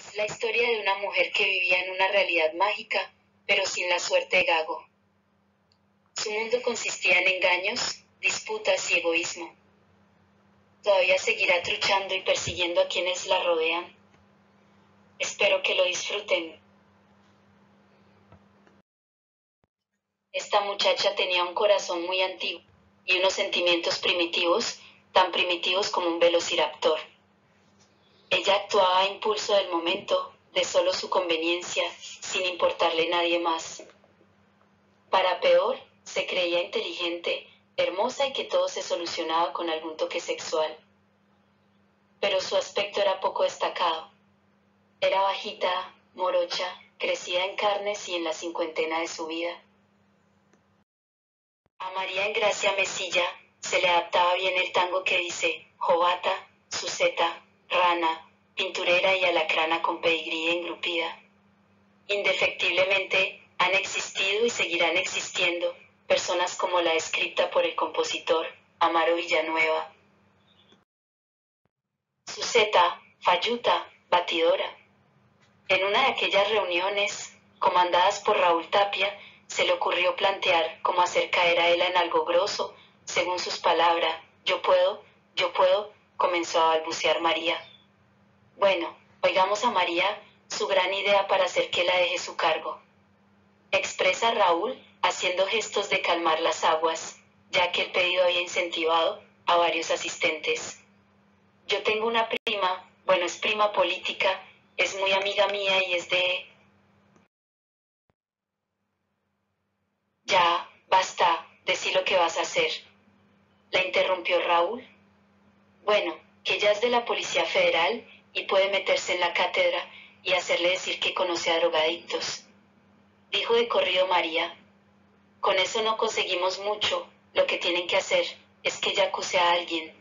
Es la historia de una mujer que vivía en una realidad mágica, pero sin la suerte de Gago. Su mundo consistía en engaños, disputas y egoísmo. Todavía seguirá truchando y persiguiendo a quienes la rodean. Espero que lo disfruten. Esta muchacha tenía un corazón muy antiguo y unos sentimientos primitivos, tan primitivos como un velociraptor. Ella actuaba a impulso del momento, de solo su conveniencia, sin importarle nadie más. Para peor, se creía inteligente, hermosa y que todo se solucionaba con algún toque sexual. Pero su aspecto era poco destacado. Era bajita, morocha, crecida en carnes y en la cincuentena de su vida. A María Engracia Mesilla se le adaptaba bien el tango que dice jovata, suseta, rana, pinturera y alacrana con pedigrí engrupida. Indefectiblemente han existido y seguirán existiendo personas como la escrita por el compositor Amaro Villanueva. Suseta, falluta, batidora. En una de aquellas reuniones, comandadas por Raúl Tapia, se le ocurrió plantear cómo hacer caer a él en algo grosso, según sus palabras, yo puedo, yo puedo, comenzó a balbucear María. Bueno, oigamos a María su gran idea para hacer que la deje su cargo. Expresa Raúl haciendo gestos de calmar las aguas, ya que el pedido había incentivado a varios asistentes. Yo tengo una prima, bueno, es prima política, es muy amiga mía y es de... Ya, basta, decí lo que vas a hacer. La interrumpió Raúl. Bueno, que ella es de la Policía Federal y puede meterse en la cátedra y hacerle decir que conoce a drogadictos. Dijo de corrido María. Con eso no conseguimos mucho, lo que tienen que hacer es que ella acuse a alguien.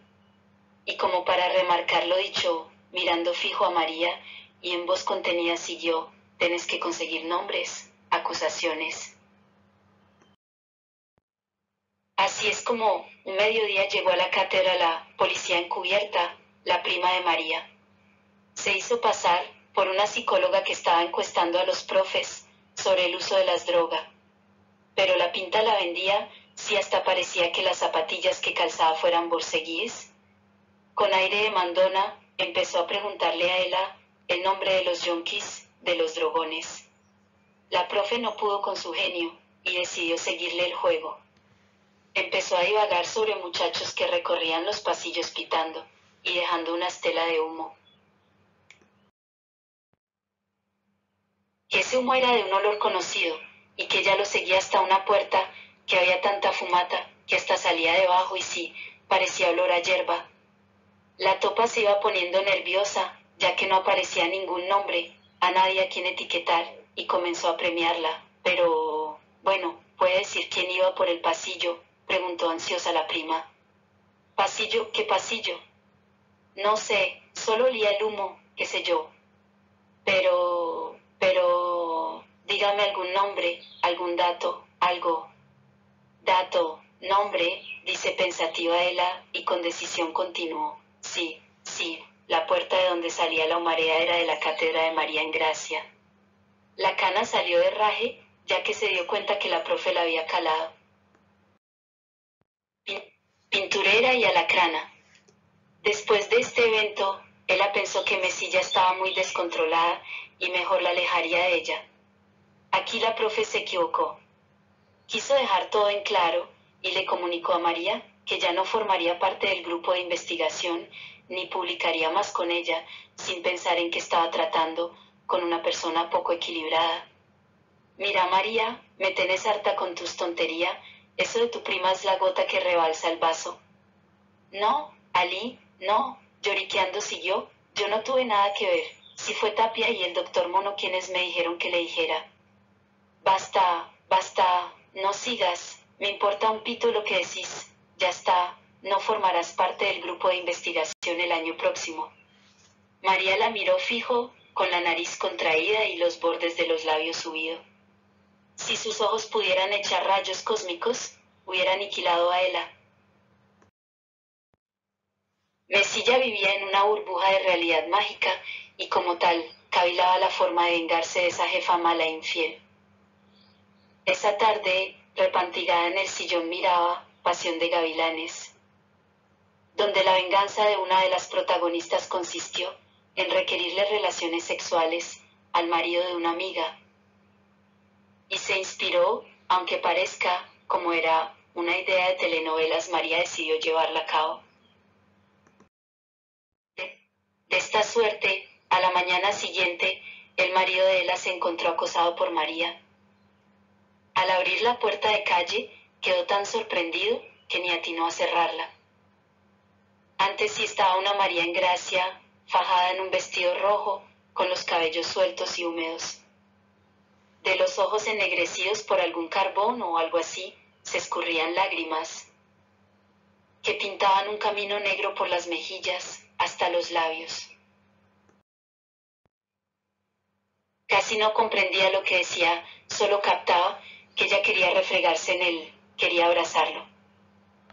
Y como para remarcar lo dicho, mirando fijo a María y en voz contenida siguió, tenés que conseguir nombres, acusaciones. Así es como un mediodía llegó a la cátedra la policía encubierta, la prima de María. Se hizo pasar por una psicóloga que estaba encuestando a los profes sobre el uso de las drogas. Pero la pinta la vendía si hasta parecía que las zapatillas que calzaba fueran borseguíes. Con aire de mandona empezó a preguntarle a ella el nombre de los yonkis, de los drogones. La profe no pudo con su genio y decidió seguirle el juego. Empezó a divagar sobre muchachos que recorrían los pasillos pitando y dejando una estela de humo. Que ese humo era de un olor conocido y que ya lo seguía hasta una puerta que había tanta fumata que hasta salía debajo y sí, parecía olor a hierba. La topa se iba poniendo nerviosa, ya que no aparecía ningún nombre, a nadie a quien etiquetar, y comenzó a premiarla. Pero, bueno, ¿puede decir quién iba por el pasillo? preguntó ansiosa la prima. ¿Pasillo? ¿Qué pasillo? No sé, solo olía el humo, qué sé yo. Pero, pero, dígame algún nombre, algún dato, algo. Dato, nombre, dice pensativa ella, y con decisión continuó. Sí, sí, la puerta de donde salía la humareda era de la cátedra de María en Gracia. La cana salió de raje, ya que se dio cuenta que la profe la había calado. Pinturera y alacrana. Después de este evento, ella pensó que Mesilla estaba muy descontrolada y mejor la alejaría de ella. Aquí la profe se equivocó. Quiso dejar todo en claro y le comunicó a María que ya no formaría parte del grupo de investigación ni publicaría más con ella sin pensar en que estaba tratando con una persona poco equilibrada. Mira, María, me tenés harta con tus tonterías, eso de tu prima es la gota que rebalsa el vaso. No, Ali, no, lloriqueando siguió, yo no tuve nada que ver, si fue Tapia y el doctor Mono quienes me dijeron que le dijera. Basta, basta, no sigas, me importa un pito lo que decís, ya está, no formarás parte del grupo de investigación el año próximo. María la miró fijo, con la nariz contraída y los bordes de los labios subidos. Si sus ojos pudieran echar rayos cósmicos, hubiera aniquilado a Ella. Mesilla vivía en una burbuja de realidad mágica y como tal cavilaba la forma de vengarse de esa jefa mala e infiel. Esa tarde, repantigada en el sillón miraba Pasión de Gavilanes, donde la venganza de una de las protagonistas consistió en requerirle relaciones sexuales al marido de una amiga. Y se inspiró, aunque parezca como era una idea de telenovelas, María decidió llevarla a cabo. De esta suerte, a la mañana siguiente, el marido de Ella se encontró acosado por María. Al abrir la puerta de calle, quedó tan sorprendido que ni atinó a cerrarla. Antes sí estaba una María en gracia, fajada en un vestido rojo, con los cabellos sueltos y húmedos. De los ojos ennegrecidos por algún carbón o algo así, se escurrían lágrimas, que pintaban un camino negro por las mejillas hasta los labios. Casi no comprendía lo que decía, solo captaba que ella quería refregarse en él, quería abrazarlo.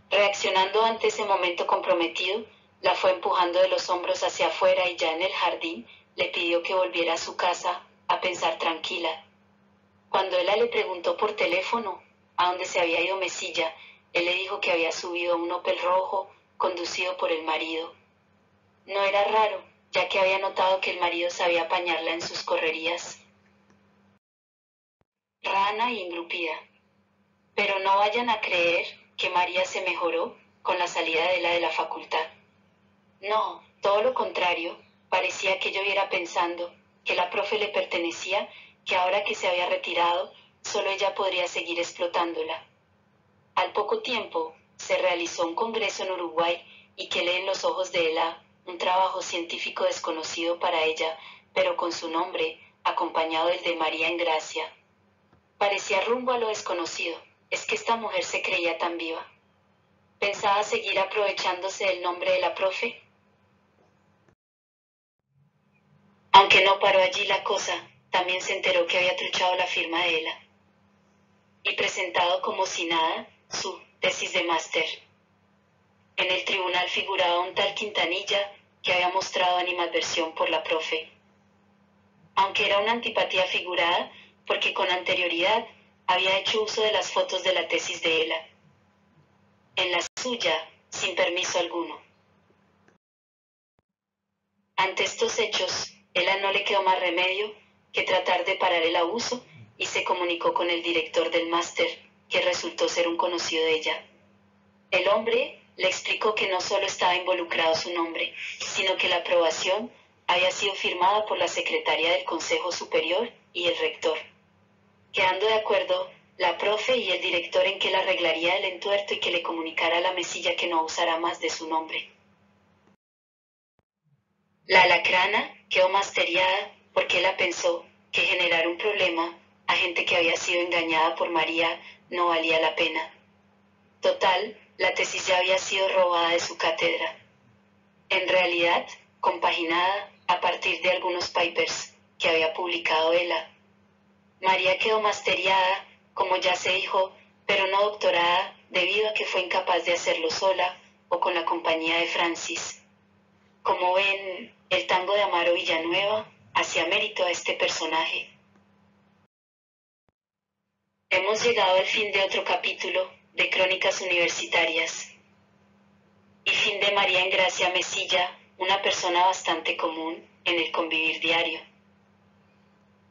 Reaccionando ante ese momento comprometido, la fue empujando de los hombros hacia afuera y ya en el jardín le pidió que volviera a su casa a pensar tranquila. Cuando ella le preguntó por teléfono a dónde se había ido Mesilla, él le dijo que había subido a un Opel rojo conducido por el marido. No era raro, ya que había notado que el marido sabía apañarla en sus correrías. Rana y engrupida. Pero no vayan a creer que María se mejoró con la salida de la de la facultad. No, todo lo contrario, parecía que yo viera pensando que la profe le pertenecía, que ahora que se había retirado, solo ella podría seguir explotándola. Al poco tiempo, se realizó un congreso en Uruguay y que lee en los ojos de Ella un trabajo científico desconocido para ella, pero con su nombre, acompañado del de María en Gracia. Parecía rumbo a lo desconocido, es que esta mujer se creía tan viva. ¿Pensaba seguir aprovechándose del nombre de la profe? Aunque no paró allí la cosa, también se enteró que había truchado la firma de ella y presentado como si nada su tesis de máster. En el tribunal figuraba un tal Quintanilla que había mostrado animadversión por la profe. Aunque era una antipatía figurada, porque con anterioridad había hecho uso de las fotos de la tesis de Ella. En la suya, sin permiso alguno. Ante estos hechos, Ella no le quedó más remedio que tratar de parar el abuso y se comunicó con el director del máster, que resultó ser un conocido de ella. El hombre le explicó que no solo estaba involucrado su nombre, sino que la aprobación había sido firmada por la secretaria del Consejo Superior y el rector. Quedando de acuerdo, la profe y el director en que la arreglaría el entuerto y que le comunicara a la mesilla que no usara más de su nombre. La alacrana quedó masteriada porque la pensó que generar un problema a gente que había sido engañada por María no valía la pena. Total, la tesis ya había sido robada de su cátedra. En realidad, compaginada a partir de algunos papers que había publicado ella. María quedó masteriada, como ya se dijo, pero no doctorada debido a que fue incapaz de hacerlo sola o con la compañía de Francis. Como ven, el tango de Amaro Villanueva hacía mérito a este personaje. Hemos llegado al fin de otro capítulo de Crónicas Universitarias. Y fin de María en Gracia Mesilla, una persona bastante común en el convivir diario.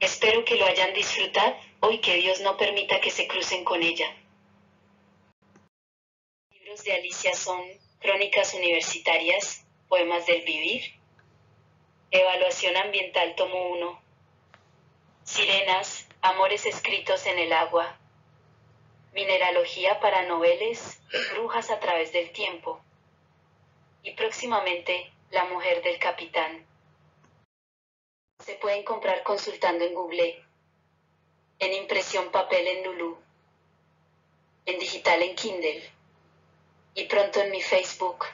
Espero que lo hayan disfrutado hoy que Dios no permita que se crucen con ella. Libros de Alicia son Crónicas Universitarias, Poemas del Vivir, Evaluación Ambiental Tomo 1, Sirenas, Amores escritos en el agua, Mineralogía para noveles, Brujas a través del tiempo. Y próximamente, La mujer del capitán. Se pueden comprar consultando en Google, en impresión papel en Lulu, en digital en Kindle y pronto en mi Facebook